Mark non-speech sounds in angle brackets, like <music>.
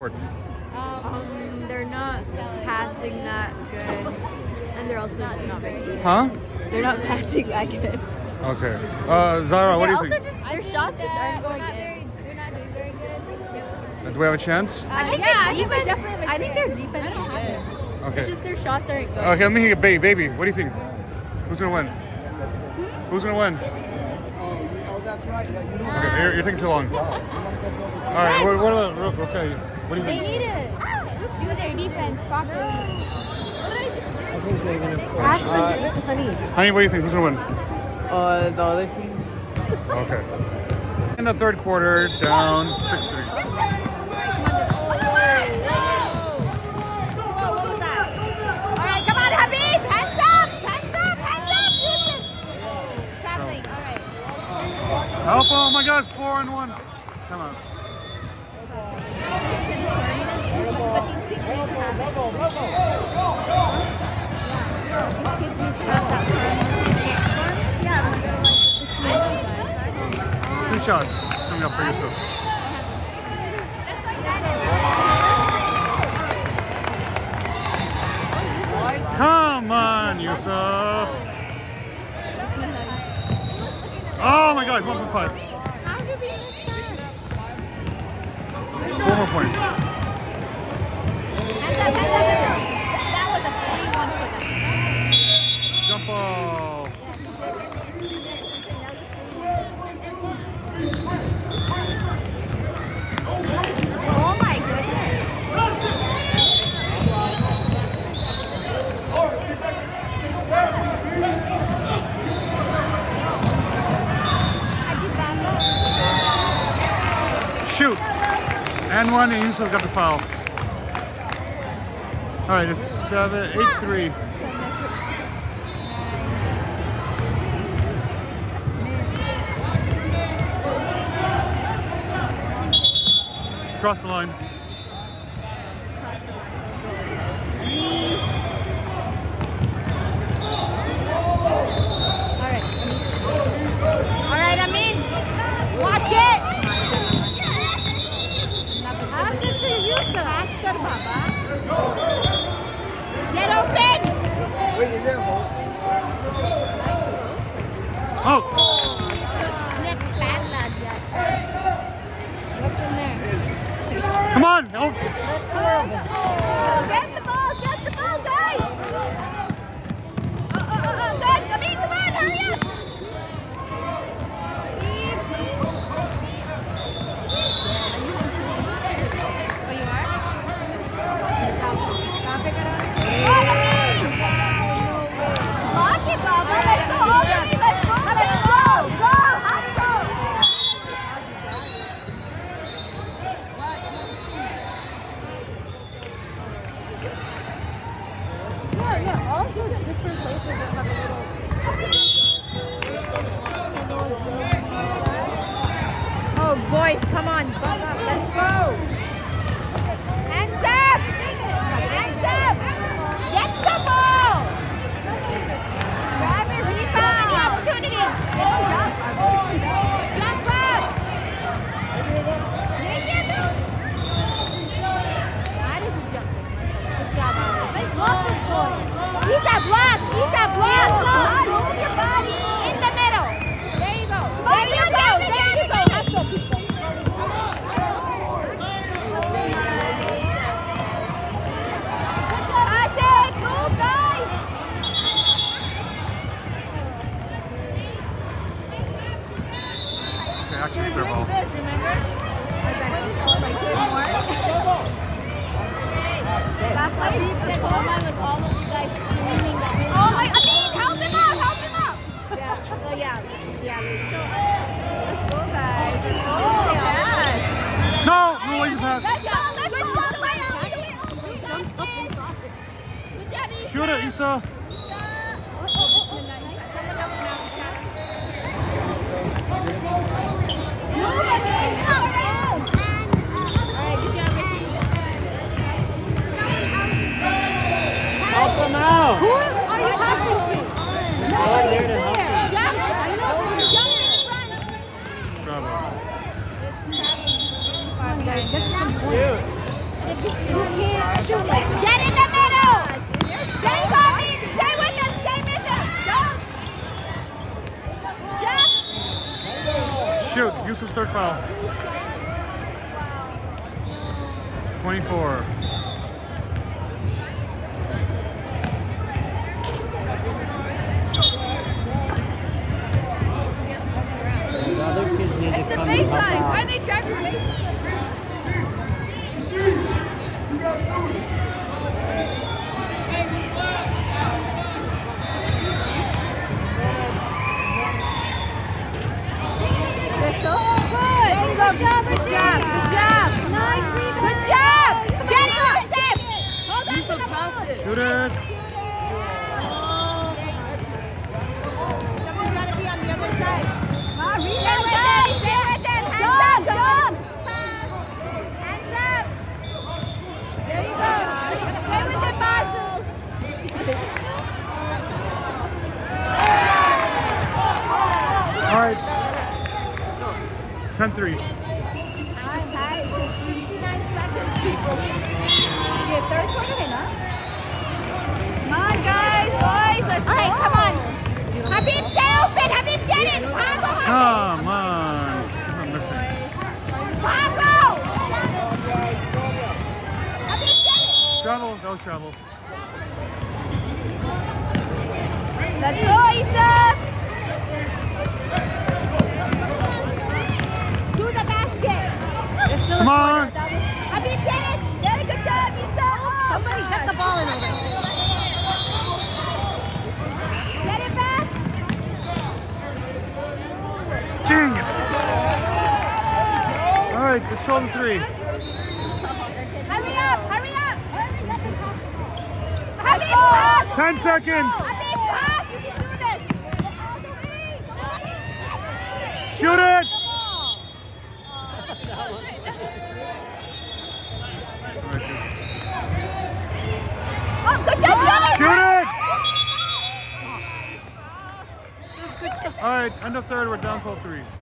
Um, they're not passing that good, and they're also just not very good. Huh? They're not <laughs> passing that good. Okay. Uh, Zara, what do They're you think? just their shots just aren't we're going not in. very, we're not doing very good. Do we have a chance? I think yeah, their I think we defense. definitely have a I think their defense is good. Okay. It's just their shots aren't good. Okay, let me get baby. Baby, what do you think? Who's gonna win? Who's gonna win? Oh, Okay, you're, you're taking too long. All right. What, what about okay? What do you They think? need to do their defense properly. Ask the honey. Honey, what do you think? Who's gonna win? Uh, the other team. Okay. In the third quarter, down six three. Come on, Habib! Hands up! Hands up! Hands up! Traveling, alright. Help! Oh my God! It's four and one. Come on. Two shots coming up for Yusuf. Come on, Yusuf. Oh my God! One for five. How did we miss that? Four more points. Hands up, hands up, hands up. That was a free one for them. Jump ball. Oh my goodness. Shoot. And one, and Yusuf got the foul. All right, it's seven, eight, three. Cross the line. Alright, Amin. Watch it! Pass it to Yusuf. Pass kar, Baba. Get open! Oh, Nip fat lad that. What's in there? come on. Oh, Get the ball, get the ball, guys! Oh, oh, oh, oh, good. Amin, come on, hurry up! Oh, you are? Lock it, Baba. Let's go, Albany. Let's go, let's go. Go, hustle. Yeah, yeah. All those different places that have a little. Oh, boys, come on. Buck up. Let's go. Hands up. Hands up. Get the ball. Grab it. Rebound. Opportunity. Jump. Jump up. That is a jump. Good job, Alex. Let's block this boy. Isa, block. Isa, block. Move your body. In the middle. There you go. There you go. There you go. Hustle, people. Pass it. Move, guys. Okay, actually, it's their ball. This, remember? Like I told like two more. Last one. He said, hold on with all of you guys screaming that we Oh my, Amin, help him up, help him up. Yeah, oh yeah, yeah. So, Let's go, guys. Let's go. Oh, Yes. No, no lazy pass. let's go, let's go. All the way out. We got this. Good job, Isa. Shoot it, Isa. Oh, oh, oh, oh. Nice. Someone help him out, Chad. Move, Amin. Up, up. All right, good job, Ricky. Help them out! Who are you passing to? No, Oh, there to help there. Jump. I know. Jump in front. Bravo. It's traveling really far, guys. Shoot! can't shoot like Get in the middle! Stay with him! Stay with him! Stay with him! Jump! Jump! Shoot. Yusuf's third foul. 24. The other kids need It's the baseline. Why are they driving baseline? They're so Good! There you go. Good job. Good job. Good job. Nice Good job. Get Yusuf! Hold on to the ball. Shoot it. Someone's got to be on the other side. Stay with them. Stay with them. Hands up. Jump. Hands up. There you go. Stay with them, Basil. All right. 10 3. All right, guys. There's 59 seconds, people. Yeah, third quarter in, huh? Come on, guys, boys. Let's All right, come on. Habib, stay open. Habib, get it. Pago, Habib. Come on. I'm missing. Pago. Habib, get it. Travel. That travel. Let's go, Isa. To the basket. Come on. Habib, get it. Get it. Good job, Isa. Somebody get the ball in over Get it back. Dang it. All right. Let's three. Hurry up. Hurry up. 10 seconds. Shoot it. Oh, good. Shoot it. All right. End of third. We're down 12 3.